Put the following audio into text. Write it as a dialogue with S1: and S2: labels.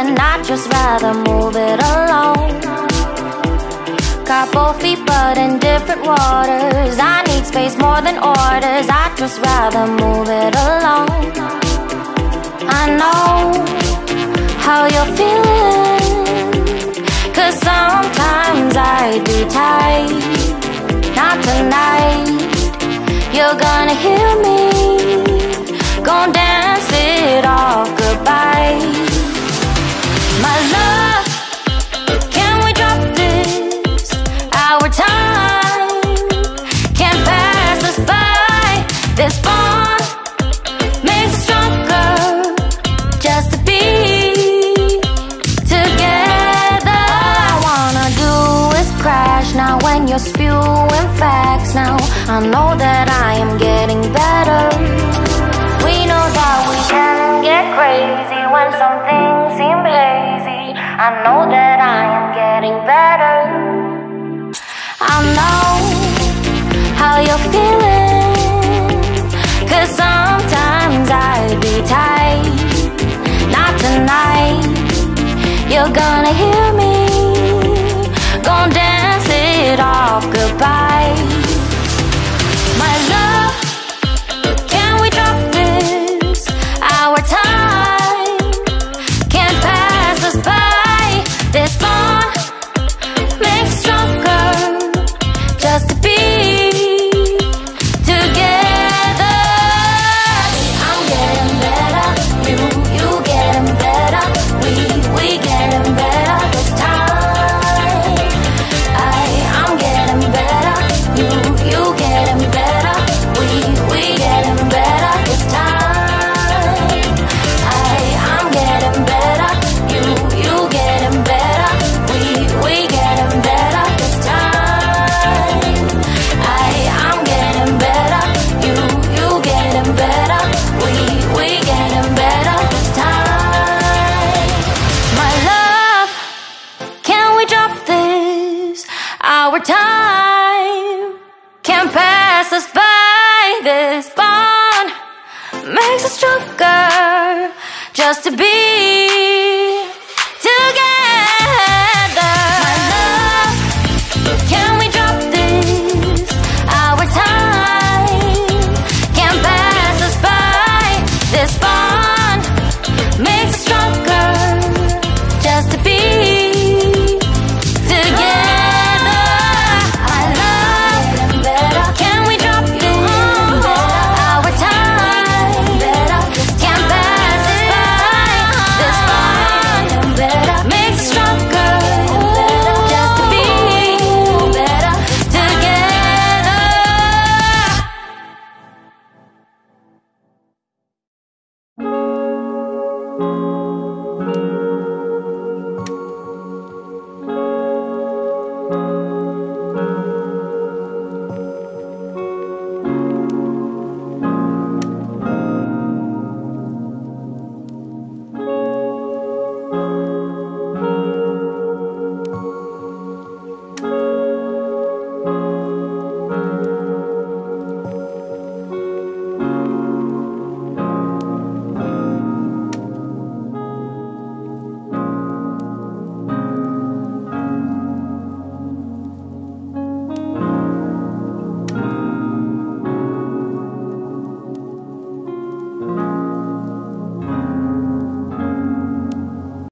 S1: And I'd just rather move it alone. Got both feet but in different waters. I need space more than orders. I'd just rather move it alone. I know how you're feeling. Cause sometimes I do tight. Not tonight. You're gonna hear me gon' dance it off goodbye. My love, can we drop this? Our time can't pass us by. This bond makes us stronger Just to be together. All I wanna do is crash now When you're spewing facts. Now I know that know that I am getting better. I know how you're feeling. more time can't pass us by. This bond makes us stronger just to be.